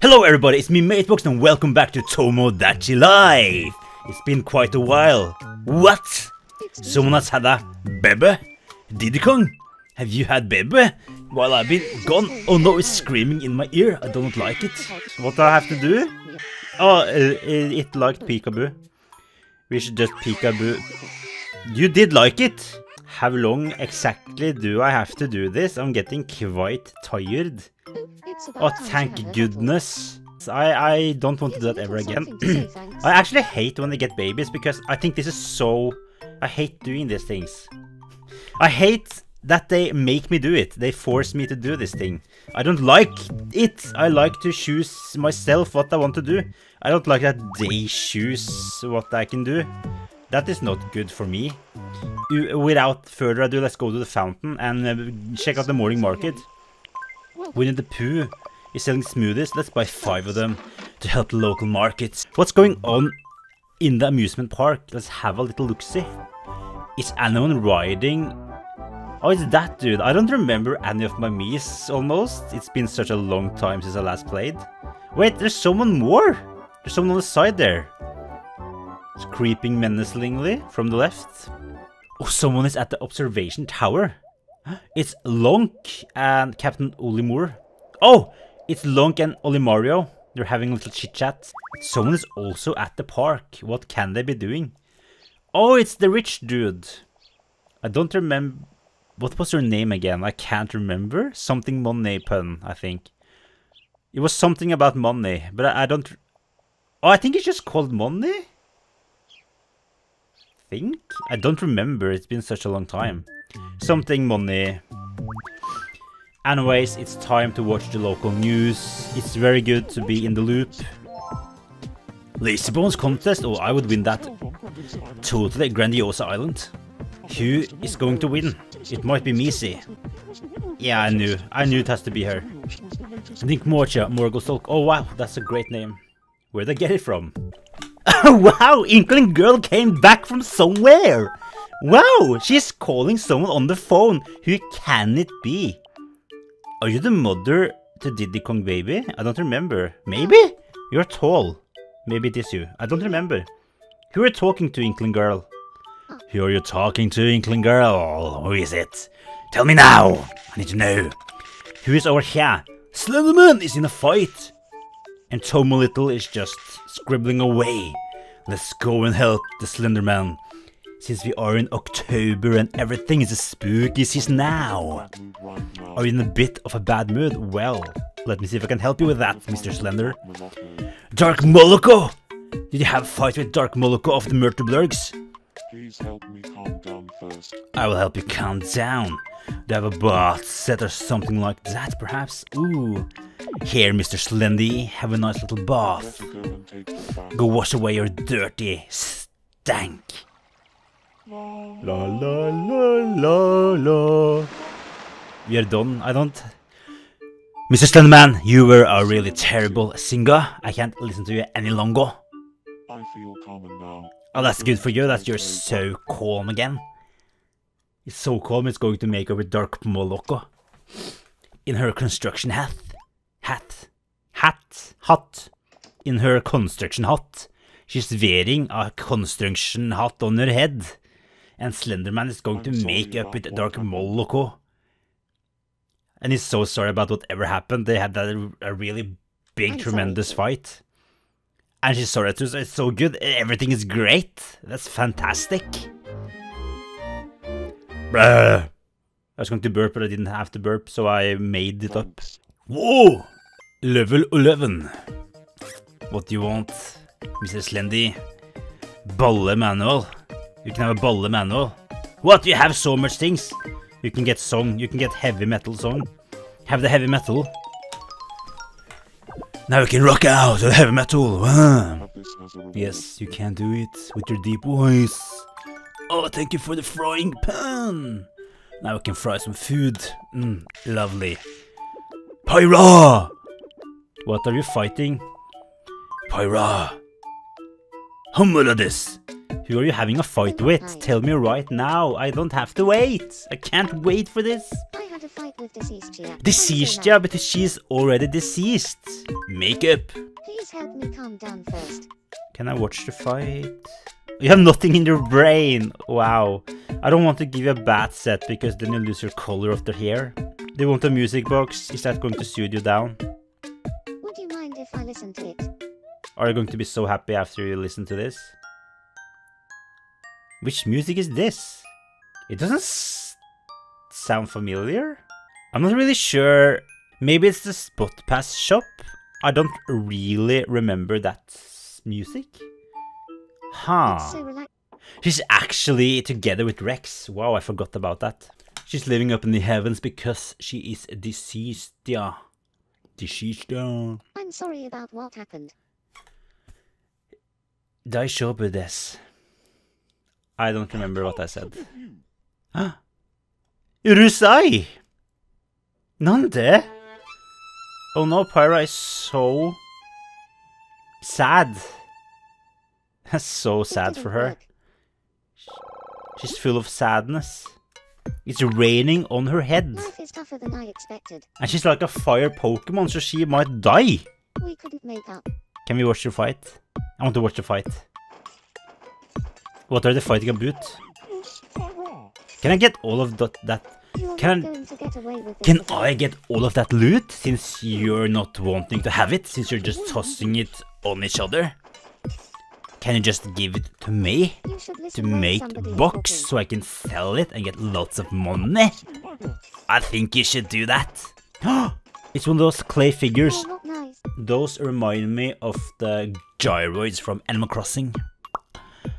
Hello everybody, it's me Meitbox and welcome back to Tomodachi Life! It's been quite a while. What? Someone has had a baby? Diddy Kong? Have you had bebe? While I've been gone? Oh no, it's screaming in my ear. I don't like it. What do I have to do? Oh, uh, it liked peekaboo. We should just peekaboo. You did like it! How long exactly do I have to do this? I'm getting quite tired. Oh, thank goodness. I, I don't want to do that ever again. I actually hate when they get babies because I think this is so... I hate doing these things. I hate that they make me do it. They force me to do this thing. I don't like it. I like to choose myself what I want to do. I don't like that they choose what I can do. That is not good for me. Without further ado, let's go to the fountain and uh, check out the morning market. Winnie the Pooh is selling smoothies. Let's buy five of them to help the local markets. What's going on in the amusement park? Let's have a little look-see. Is anyone riding? Oh, it's that dude. I don't remember any of my Miis almost. It's been such a long time since I last played. Wait, there's someone more. There's someone on the side there. It's creeping menacingly from the left. Oh, someone is at the observation tower. It's Lonk and Captain Olimar. Oh, it's Lonk and Olimario. They're having a little chit-chat. Someone is also at the park. What can they be doing? Oh, it's the rich dude. I don't remember... What was her name again? I can't remember. Something money pun, I think. It was something about money, but I, I don't... Oh, I think it's just called money? Think? I don't remember. It's been such a long time. Something money. Anyways, it's time to watch the local news. It's very good to be in the loop. Lazy Bones contest? Oh, I would win that. Totally Grandiosa Island. Who is going to win? It might be Misi. Yeah, I knew. I knew it has to be her. Nick Morcha, Morgulstalk. Oh wow, that's a great name. Where'd I get it from? wow, Inkling Girl came back from somewhere! Wow, she's calling someone on the phone. Who can it be? Are you the mother to Diddy Kong Baby? I don't remember. Maybe? You're tall. Maybe it is you. I don't remember. Who are you talking to, Inkling Girl? Who are you talking to, Inkling Girl? Who is it? Tell me now. I need to know. Who is over here? Slenderman is in a fight. And Tomo Little is just scribbling away. Let's go and help the Slenderman. Since we are in October and everything is a spooky season now. Are you in a bit of a bad mood? Well, let me see if I can help you with that, Mr. Slender. Dark Moloko! Did you have a fight with Dark Moloko of the Murterblurgs? Please help me calm down first. I will help you calm down. Do you have a bath set or something like that, perhaps? Ooh. Here, Mr. Slendy, have a nice little bath. Go and take the bath. Go wash away your dirty stank. La la la la la. We are done. I don't. Mr. Slenderman, you were a really terrible singer. I can't listen to you any longer. I feel calmer now. Oh, that's good for you that you're so calm again. It's so calm it's going to make over Dark Moloko. In her construction hat. Hat. Hat. Hat. In her construction hat. She's wearing a construction hat on her head. And Slenderman is going to make up about Dark. Moloko. And he's so sorry about whatever happened. They had that a really big, I'm tremendous sorry. fight. And she's sorry too, so it's so good. Everything is great. That's fantastic. I was going to burp, but I didn't have to burp, so I made it up. Whoa! Level 11. What do you want, Mr. Slendy? Balle manual. You can have a balle manual. What? You have so much things. You can get song. You can get heavy metal song. Have the heavy metal. Now you can rock out to heavy metal. Ah. Have this as a reward. Yes, you can do it with your deep voice. Oh, thank you for the frying pan. Now we can fry some food. Mm, lovely. Pyra! What are you fighting? Pyra! Humulodis! Who are you having a fight with? Tell me right now. I don't have to wait. I can't wait for this. I had a fight with deceased Gia. Deceased, I'm yeah, so but she's already deceased. Makeup. Please help me calm down first. Can I watch the fight? You have nothing in your brain. Wow. I don't want to give you a bad set because then you lose your color of the hair. You want a music box? Is that going to soothe you down? Would you mind if I listen to it? Are you going to be so happy after you listen to this? Which music is this? It doesn't s- sound familiar. I'm not really sure. Maybe it's the Spot Pass shop. I don't really remember that music. Huh. So. She's actually together with Rex. Wow, I forgot about that. She's living up in the heavens because she is deceased. Yeah. Deceased. I'm sorry about what happened. Dai köper des. I don't remember what I said. Ah. Rusai! Nande? Oh no, Pyra is so sad. That's so sad for her. She's full of sadness. It's raining on her head. Life is tougher than I expected. And she's like a fire Pokemon, so she might die. We couldn't make up. Can we watch the fight? I want to watch the fight. What are they fighting about? Can I get all of that? that Can- not going to get away with this can. I get all of that loot since you're not wanting to have it? Since you're just tossing it on each other? Can you just give it to me to make box so I can sell it and get lots of money? I think you should do that. it's one of those clay figures. You're not nice. Those remind me of the gyroids from Animal Crossing.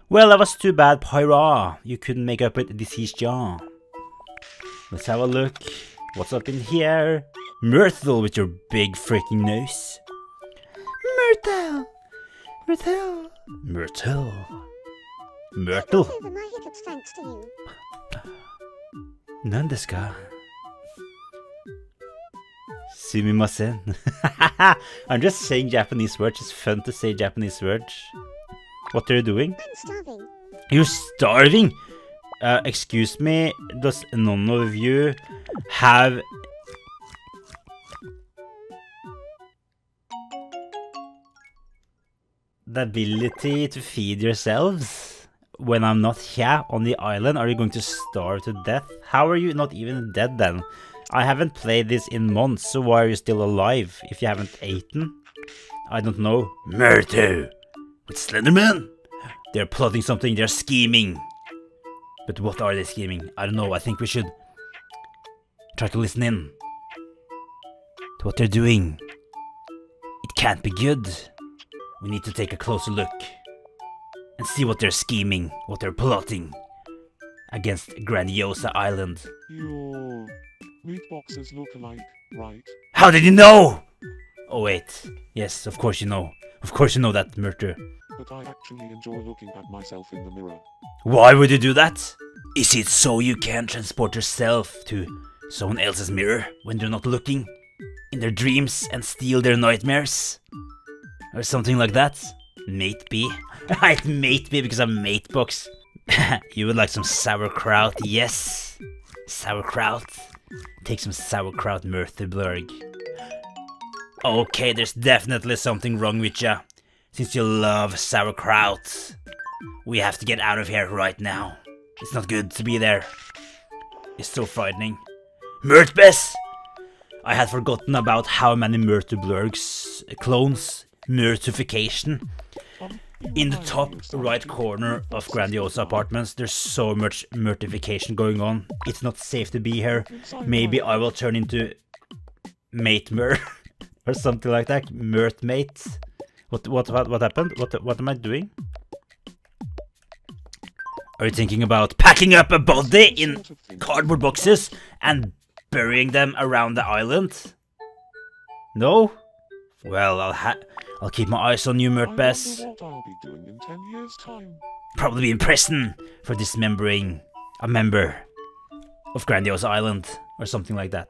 Well, that was too bad, Pyra. You couldn't make up with deceased John. Let's have a look. What's up in here? Myrtle with your big freaking nose. Myrtle! Myrtle! Myrtle. Myrtle. Over my hiccups thanks to you. 何ですかすみません I'm just saying Japanese words. It's fun to say Japanese words. What are you doing? I'm starving. You're starving! Uh, excuse me, does none of you have... The ability to feed yourselves? When I'm not here on the island, are you going to starve to death? How are you not even dead then? I haven't played this in months, so why are you still alive if you haven't eaten? I don't know. Murder! With Slenderman? They're plotting something, they're scheming. But what are they scheming? I don't know, I think we should try to listen in to what they're doing. It can't be good. We need to take a closer look and see what they're scheming, what they're plotting against Grandiosa Island. Your meat boxes look alike, right? How did you know? Oh wait, yes, of course you know. Of course you know that, Murder. But I actually enjoy looking at myself in the mirror. Why would you do that? Is it so you can transport yourself to someone else's mirror when they're not looking? In their dreams and steal their nightmares? Or something like that? Mate it mate be because I'm mate box. you would like some sauerkraut, yes. Sauerkraut. Take some sauerkraut, Murtherblurg. Okay, there's definitely something wrong with ya. Since you love sauerkraut. We have to get out of here right now. It's not good to be there. It's so frightening. Murtbess! I had forgotten about how many Murterblurgs clones, Murtification. In the top right corner of Grandiosa Apartments, there's so much Murtification going on. It's not safe to be here. Maybe I will turn into Mate Mur or something like that. Murt Mate. What what what what happened? What what am I doing? Are you thinking about packing up a body in cardboard boxes and burying them around the island? No? Well, I'll ha I'll keep my eyes on you, I Murtbess. wonder what I'll be doing in ten years' time. Probably be in prison for dismembering a member of Grandiosa Island or something like that.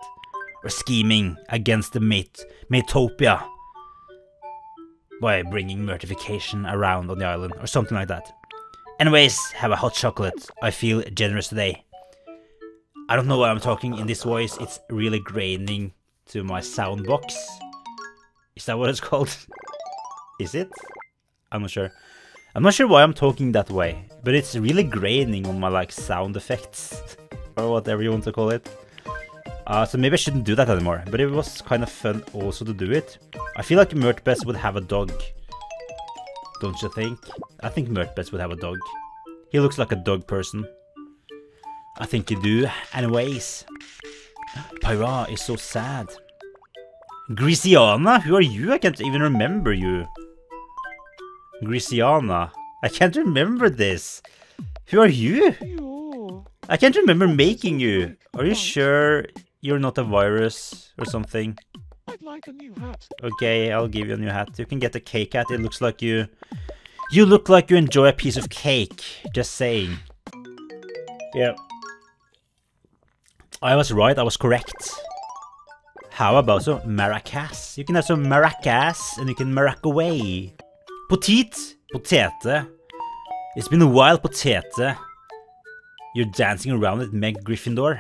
Or scheming against the mate Matopia by bringing mortification around on the island or something like that. Anyways, have a hot chocolate. I feel generous today. I don't know why I'm talking in this voice. It's really graining to my sound box. Is that what it's called? Is it? I'm not sure. I'm not sure why I'm talking that way, but it's really graining on my like sound effects or whatever you want to call it. Uh, so maybe I shouldn't do that anymore, but it was kind of fun also to do it. I feel like Mertbest would have a dog. Don't you think? I think Mertbest would have a dog. He looks like a dog person. I think you do. Anyways. Pyra is so sad. Grisiana? Who are you? I can't even remember you. Grisiana. I can't remember this. Who are you? I can't remember making you. Are you sure you're not a virus or something? I'd like a new hat. Okay, I'll give you a new hat. You can get a cake hat. It looks like you... You look like you enjoy a piece of cake. Just saying. Yeah. I was right. I was correct. How about some maracas? You can have some maracas and you can marac away. Potet. Potete. It's been a while, Potete. You're dancing around with Meg Gryffindor.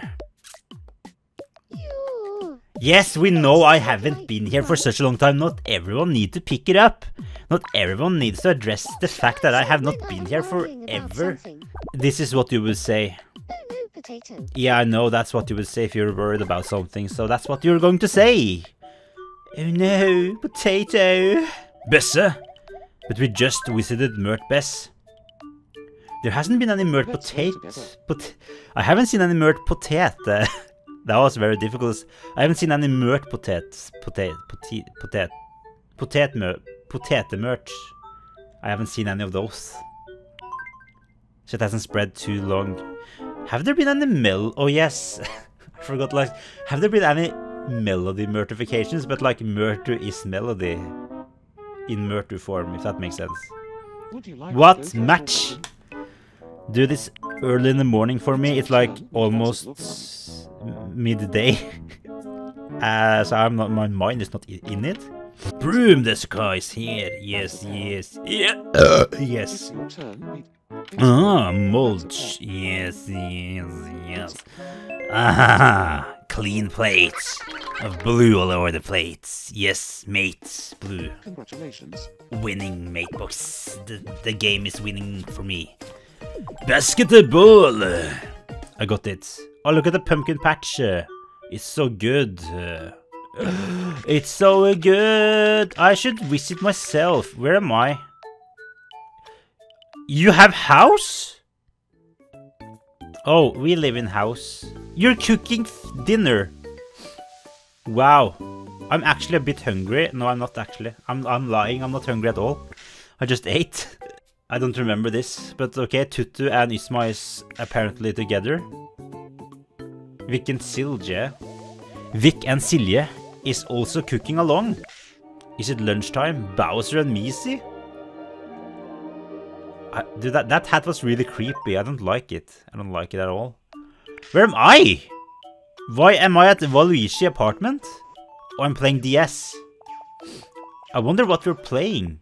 Yes, we know I haven't been here for such a long time. Not everyone needs to pick it up. Not everyone needs to address the fact that I have not been here forever. This is what you would say. Yeah, I know that's what you would say if you're worried about something, so that's what you're going to say. Oh no, potato. Besse. But we just visited Mert Bess. There hasn't been any Mert Let's go potato. together. Pot I haven't seen any Mert potet. that was very difficult. I haven't seen any Mert potets. Potet. Potet. Potet. Potet. Mer- Potete merch. I haven't seen any of those. So it hasn't spread too long. Have there been any mel? Oh yes, I forgot. Like, have there been any melody mortifications? But like, murder is melody in murder form, if that makes sense. Like What to go for a match? Do this early in the morning for me. It's like almost midday. uh, so I'm not. My mind is not in it. Broom, the sky is here. Yes, yes, yeah. yes. It's your turn. We- Ah, mulch. Yes, yes, yes. Ah, clean plates of blue all over the plates. Yes, mate, blue. Congratulations. Winning, mate box. The, the game is winning for me. Basketball. I got it. Oh, look at the pumpkin patch. Uh. It's so good. Uh. It's so good. I should visit myself. Where am I? You have house? Oh, we live in house. You're cooking dinner. Wow. I'm actually a bit hungry. No, I'm not actually. I'm I'm lying. I'm not hungry at all. I just ate. I don't remember this, but okay. Tutu and Isma is apparently together. Vic and Silje. Vic and Silje is also cooking along. Is it lunchtime? Bowser and Misi? I, dude, that, that hat was really creepy. I don't like it. I don't like it at all. Where am I? Why am I at the Waluigi apartment? Oh, I'm playing DS. I wonder what we're playing.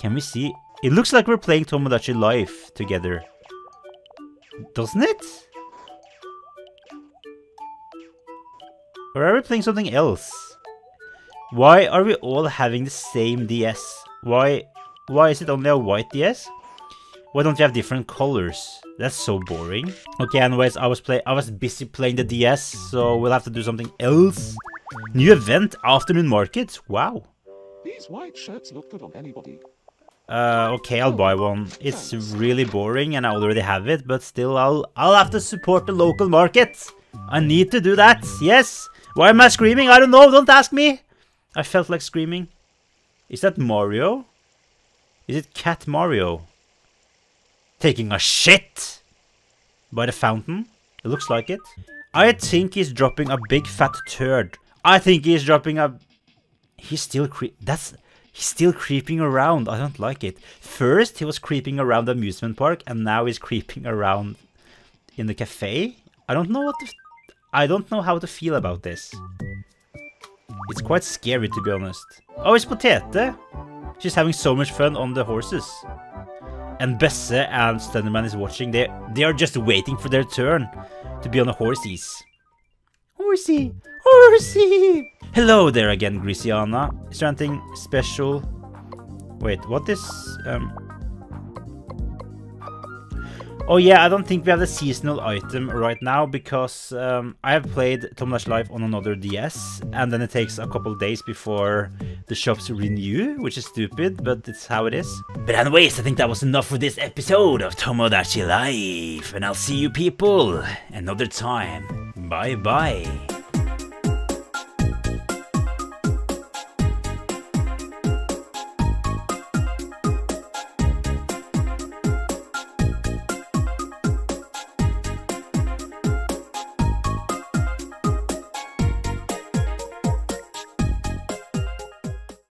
Can we see? It looks like we're playing Tomodachi Life together. Doesn't it? Or are we playing something else? Why are we all having the same DS? Why why is it only a white DS? Why don't you have different colors? That's so boring. Okay, anyways, I was play I was busy playing the DS, so we'll have to do something else. New event, afternoon market. Wow. These white shirts look good on anybody. Uh, okay, I'll buy one. It's really boring and I already have it, but still I'll I'll have to support the local market. I need to do that. Yes. Why am I screaming? I don't know. Don't ask me. I felt like screaming. Is that Mario? Is it Cat Mario? Taking a shit by the fountain? It looks like it. I think he's dropping a big fat turd. I think he's dropping a He's still cre- that's he's still creeping around. I don't like it. First he was creeping around the amusement park and now he's creeping around in the cafe. I don't know what to I don't know how to feel about this. It's quite scary to be honest. Oh, it's Potete. She's having so much fun on the horses. And Besse and Slenderman is watching. They they are just waiting for their turn to be on the horses. Horsey, horsey. Hello there again, Grisiana. Is there anything special? Wait, what is um? Oh yeah, I don't think we have the seasonal item right now because um, I have played Tomodachi Life on another DS and then it takes a couple days before the shops renew, which is stupid, but it's how it is. But anyways, I think that was enough for this episode of Tomodachi Life and I'll see you people another time. Bye bye.